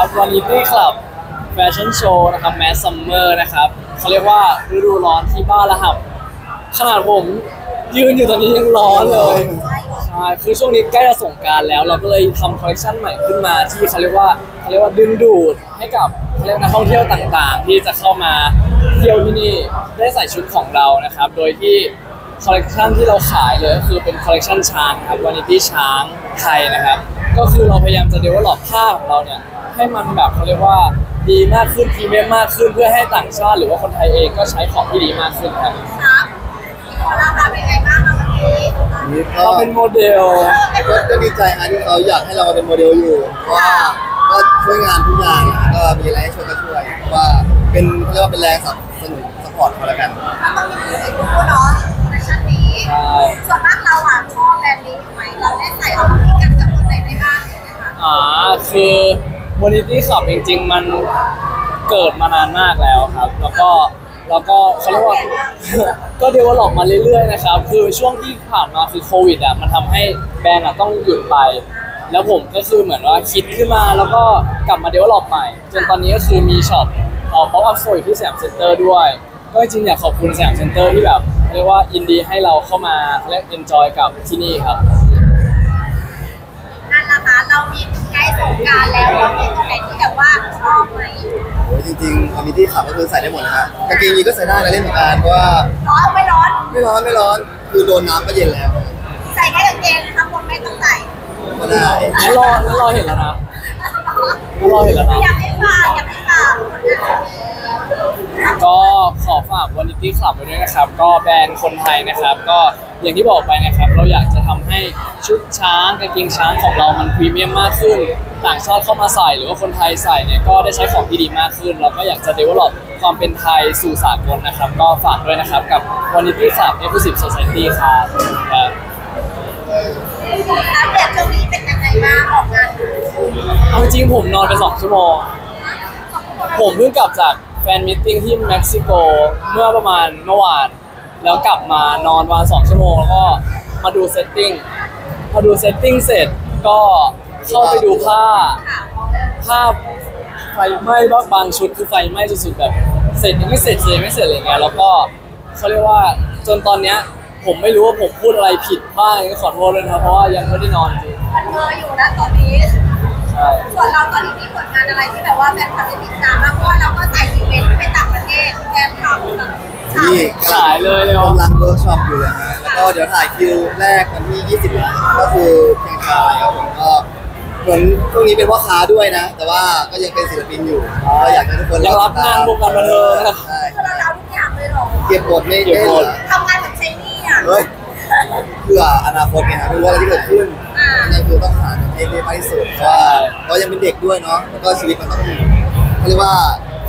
นะครับ Vanity Club แฟชั่นโชว์นะครับแมส summer นะครับเขาเรียกว่าฤดูร้อนที่บ้านแล้วครับ ขนาดผมยืนอยู่ตอนนี้ยังร้อนเลยใช่คือช่วงนี้ใกล้จะสงกรานต์แล้ว เราก็เลยทำคอลเลคชันใหม่ขึ้นมาที่เขาเรียกว่าเขาเรียกว่าดึงดูดให้กับเขาเรียกนักท่องเที่ยวต่างๆ ที่จะเข้ามาเที่ยวที่นี่ได้ใส่ชุดของเรานะครับ โดยที่คอลเลคชันที่เราขายเลยก็คือเป็นคอลเลคชันช้างครับ Vanity ช้างไทยนะครับ ก็คือเราพยายามจะ develop ผ้าของเราเนี่ย ให้มันแบบเขาเรียกว่าดีมากขึ้นพรีเมียมมากขึ้นเพื่อให้ต่างชาติหรือว่าคนไทยเองก็ใช้ของที่ดีมากขึ้นครับครับราคาเป็นไงบ้างคะวันนี้นี่ก็เราเป็นโมเดลก็ก็ดีใจนะที่เขาอยากให้เรามาเป็นโมเดลอยู่เพราะว่าก็ช่วยงานทุกอย่างอะก็มีอะไรให้ช่วยก็ช่วยเพราะว่าเป็นเขาเรียกว่าเป็นแรงสนับสนุน sup port เขาแล้วกันแล้วต้องมีสีคู่เนาะในชั้นนี้ใช่ส่วนมากเราอะชอบแบรนด์นี้ถูกไหมเราได้ใส่เอามาพิกันกับคนไหนได้บ้างเนี่ยนะคะอ่าคือ Vanity Club จริง ๆ มันเกิดมานานมากแล้วครับ แล้วก็แล้วก็เขาเรียกว่า ก็ develop มาเรื่อยๆนะครับ คือช่วงที่ผ่านมาคือโควิดอะมันทำให้แบรนด์อะต้องหยุดไป แล้วผมก็คือเหมือนว่าคิดขึ้นมาแล้วก็กลับมา develop ใหม่ จนตอนนี้ก็คือมีช็อปเอ่อ pop-up store ที่สยามเซ็นเตอร์ด้วย ก็จริงๆอยากขอบคุณสยามเซ็นเตอร์ที่แบบเรียกว่ายินดีให้เราเข้ามาและ enjoy กับที่นี่ครับนั่นนะคะเรามี สงกรานต์แล้วเรามีตัวไหนที่แบบว่าชอบไหมโอ้ยจริงๆ Vanity Club ก็คือใส่ได้หมดนะฮะกางเกงยีนก็ใส่ได้นะเล่นสงกรานต์เพราะว่าร้อนไม่ร้อน ไม่ร้อนไม่ร้อนคือโดนน้ำก็เย็นแล้วใส่แค่กางเกงทั้งหมดไม่ต้องใส่ก็ได้งั้นรองั้นรอเห็นแล้วนะงั้นรอเห็นแล้วนะ อยากให้ฝากอยากให้ฝากผลงานนี้ก็ ขอฝาก Vanity Club ไว้ด้วยนะครับ ก็แบรนด์คนไทยนะครับ ก็อย่างที่บอกไปนะครับ เราอยากจะทำให้ชุดช้างกางเกงช้างของเรามันพรีเมียมมากขึ้น ต่างชาติเข้ามาใส่หรือว่าคนไทยใส่เนี่ยก็ได้ใช้ของที่ดีมากขึ้น เราก็อยากจะ develop ความเป็นไทยสู่สากลนะครับ ก็ฝากด้วยนะครับกับ Vanity Club Exclusive Society ครับครับอัปเดตช่วงนี้เป็นยังไงบ้างออกงานเอาจริงๆผมนอนไปสองชั่วโมงผมเพิ่งกลับจาก fan meeting ที่เม็กซิโกเมื่อประมาณเมื่อวาน แล้วกลับมานอนวันสองชั่วโมง แล้วก็มาดู setting พอดู setting เสร็จก็เข้าไปดูผ้าภาไฟไหม้บางบางชุดคือไฟไหม้สุดๆแบบเสร็จยังไม่เสร็จเลยไม่เสร็จอะไรเงี้ยแล้วก็เขาเรียกว่าจนตอนเนี้ยผมไม่รู้ว่าผมพูดอะไรผิดบ้างก็ขอโทษด้วยนะเพราะว่ายังไม่ได้นอนจริงมันเบลออยู่นะตอนนี้ ส่วนเราตอนนี้มีผลงานอะไรที่แบบว่าแฟนคลับจะติดตามบ้างเพราะว่าเราก็ใส่อีเวนต์ไปต่างประเทศแฟนคลับแบบนี่ขายเลยเลยเหรอ กำลังเวิร์กช็อปอยู่เลยฮะแล้วก็เดี๋ยวถ่ายคิวแรกวันที่ 20นะก็คือเพียงชายครับผมก็เหมือนช่วงนี้เป็นพ่อค้าด้วยนะ แต่ว่าก็ยังเป็นศิลปินอยู่ก็อยากให้ทุกคนยังรับงานวงการบันเทิงนะใช่คือเราเราทุกอย่างเลยเหรอเก็บบทไม่เก็บได้บเหทรอทำงานเหมือนเชนี่อะ เฮ้ยเพื่ออนาคตไงครับไม่รู้ว่าอะไรที่เกิดขึ้นนั่น คือต้องหาให้ได้มากที่สุดเพราะว่าเรายังเป็นเด็กด้วยเนาะแล้วก็ชีวิตมันต้องเขาเรียกว่า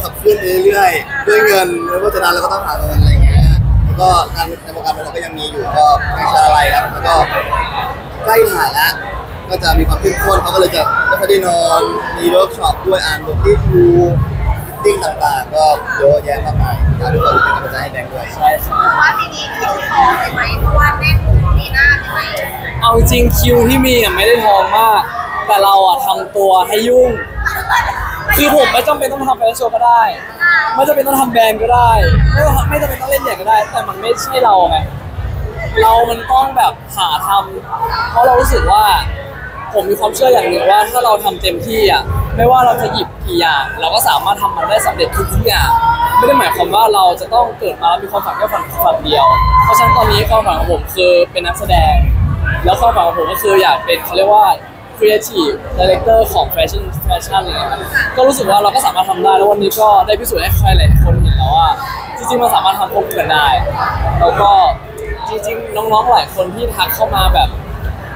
ขับเคลื่อนเรื่อยๆด้วยเงินเพราะฉะนั้นเราก็ต้องหาเงินอะไรเงี้ยแล้วก็งานในวงการบันเทิงก็ยังมีอยู่ก็ไม่ใช่อะไรครับแล้วก็ใกล้ถ่ายแล้วก็จะมีความเข้มข้นเขาก็เลยจะไม่ค่อยได้นอนมีเวิร์กช็อปด้วยอ่านบทที่ครูติ้งต่างๆ ก็เยอะแยะมากมายอยากให้ทุกคนเป็นกำลังใจให้แบงค์ด้วยใช่ครับเพราะว่าปีนี้คิวทองใช่ไหม เอาจริงคิวที่มีอะไม่ได้ทองมาก แต่เราอะทำตัวให้ยุ่ง คือผมไม่จำเป็นต้องทำแฟชั่นโชว์ก็ได้ ไม่จำเป็นต้องทำแบรนด์ก็ได้ ไม่ไม่จำเป็นต้องเล่นใหญ่ก็ได้ แต่มันไม่ใช่เราไงเรามันต้องแบบหาทำเพราะเรารู้สึกว่า ผมมีความเชื่ออย่างหนึ่งว่า ถ้าเราทำเต็มที่อะไม่ว่าเราจะหยิบกี่อย่างเราก็สามารถทำมันได้สำเร็จทุกๆอย่าง ไม่ได้หมายความว่าเราจะต้องเกิดมาแล้วมีความฝันแค่ฝันฝันเดียว เพราะฉะนั้นตอนนี้ความฝันของผมคือเป็นนักแสดง แล้วความฝันของผมก็คืออยากเป็นเขาเรียกว่า creative director ของแฟชั่นแฟชั่นอะไรเงี้ยครับก็รู้สึกว่าเราก็สามารถทำได้แล้ววันนี้ก็ได้พิสูจน์ให้ใครหลายคนเห็นแล้วว่า จริงๆมันสามารถทำควบคู่กันได้แล้วก็จริงๆน้องๆหลายคนที่ทักเข้ามาแบบ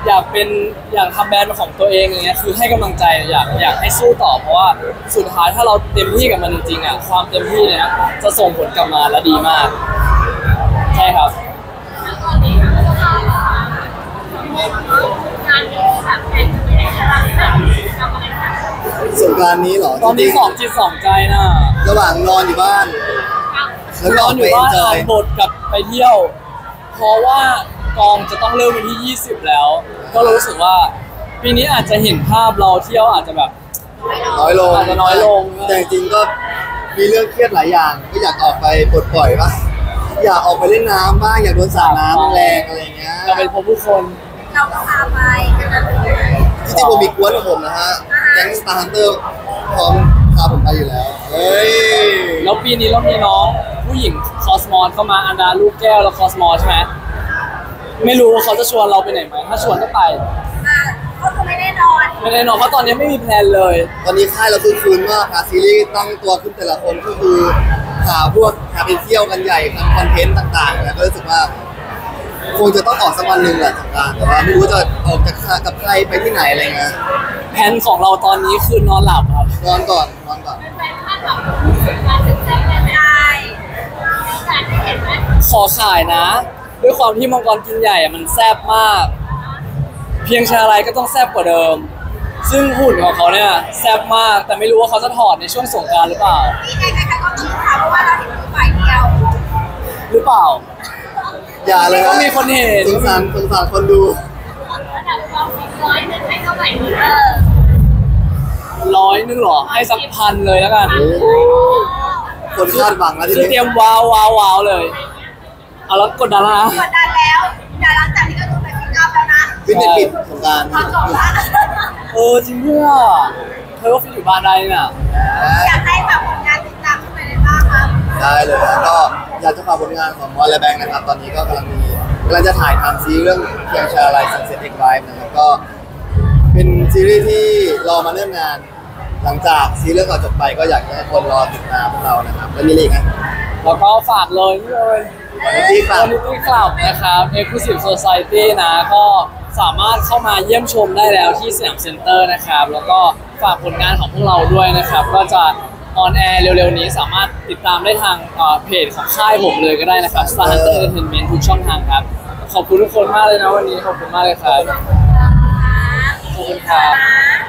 อยากเป็นอยากทำแบรนด์เป็นของตัวเองอย่างเงี้ยคือให้กำลังใจอยากอยากให้สู้ต่อเพราะว่าสุดท้ายถ้าเราเต็มที่กับมันจริงๆอะความเต็มที่เนี่ยจะส่งผลกลับมาและดีมาก สงกรารนี้เหรอตอนนี้จริงๆสองจิตสองใจนะระหว่างนอนอยู่บ้านแล้วนก็อนอยู่บ้านไปอ่าน enjoy บทกับไปเที่ยว เพราะว่ากองจะต้องเริ่มวันที่ 20 แล้ว ก็รู้สึกว่าปีนี้อาจจะเห็นภาพเราเที่ยวอาจจะแบบ น้อยลงอาจจะน้อยลง แต่จริงๆก็มีเรื่องเครียดหลายอย่าง ก็อยากออกไปปลดปล่อยบ้างอยากออกไปเล่นน้ำบ้างอยากโดนสาดน้ำแรงๆอะไรอย่างเงี้ยเราเป็นพบผู้คนเราก็พาไปกันนะ จริงๆผมมีก๊วนของผมนะฮะแก๊ง Star Hunterพร้อมพาผมไปอยู่แล้วเฮ้ยแล้วปีนี้เรามีน้องผู้หญิงคอสมอสเข้ามาอันดาลูกแก้วแล้วคอสมอสใช่ไหมไม่รู้ว่าเขาจะชวนเราไปไหนไหมถ้าชวนก็ไปอ่าก็คือไม่ได้นอนไม่แน่นอนเพราะตอนนี้ไม่มีแพลนเลย ตอนนี้ค่ายเราคือคืนมากค่ะซีรีส์ตั้งตัวขึ้นแต่ละคนก็คือหาพวกหาไปเที่ยวกันใหญ่ทำคอนเทนต์ต่างๆแล้วก็รู้สึกว่า คงจะต้องออกสักวันหนึ่งแหละจากการแต่ว่าไม่รู้จะออกจากกับใครไปที่ไหนอะไรเงี้ยแผนของเราตอนนี้คือนอนหลับครับนอนก่อนนอนก่อนใช่ขอขายนะ ด้วยความที่มังกรกินใหญ่อะมันแซ่บมาก เพียงชาอะไรก็ต้องแซ่บกว่าเดิม ซึ่งหุ่นของเขาเนี่ยแซ่บมากแต่ไม่รู้ว่าเขาจะถอดในช่วงสงกรารหรือเปล่า นี่ใครๆก็ต้องถามเพราะว่าเราเห็นมือฝ่ายเดียว หรือเปล่า อย่าเลยก็มีคนเห็นสงสารสงสารคนดูเออร้อยนึงเหรอ ให้สักพันเลยแล้วกันคนคาดหวังแล้วทีคือเตรีนี้ยมว้าวว้าวว้าวเลยเอาแล้วกดดันแล้วนะกดดันแล้วอย่าหลังจากนี้ก็ต้องไปฟิกอัพแล้วนะฟิตเนสปิดสงกรารพอจบละเออจริงเพื่อเธอก็ฟิตอยู่บ้านได้นี่น่ะอยากให้แบบผลงาน ได้เลยนะก็อยากจะฝากผลงานของมอลและแบงค์นะครับ ตอนนี้ก็กำลังมีกำลังจะถ่ายทำซีรีส์เรื่องเพียงชลาลัย Sunset x Vibes นะครับก็เป็นซีรีส์ที่รอมาเริ่มงาน หลังจากซีรีส์เรื่องก่อนจบไปก็อยากให้คนรอติดตามพวกเรานะครับแล้วมีอะไรอีกนะแล้วก็ฝากเลยนี่เลยวันที่ฝาก Vanity Club นะครับ Exclusive Society นะก็สามารถเข้ามาเยี่ยมชมได้แล้วที่สยามเซ็นเตอร์นะครับ แล้วก็ฝากผลงานของพวกเราด้วยนะครับ ก็จะ on air เร็วๆนี้สามารถติดตามได้ทางเพจของค่ายผมเลยก็ได้นะครับ Star Hunter Entertainment ทุกช่องทางครับ ขอบคุณทุกคนมากเลยนะวันนี้ขอบคุณมากเลยครับขอบคุณครับนะ